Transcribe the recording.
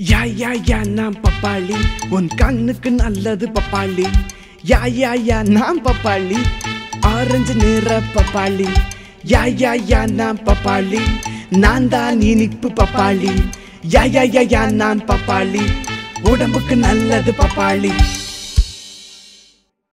யா யா யா நான் பப்பாளி. உன் கண்ணுக்கு நல்லது பப்பாளி. யா யா யா நான் பப்பாளி. ஆரஞ்சு நிற பப்பாளி. யா யா யா நான் பப்பாளி. நான் தான் இனிப்பு பப்பாளி. யா யா யா யா நான் பப்பாளி. உடம்புக்கு நல்லது பப்பாளி.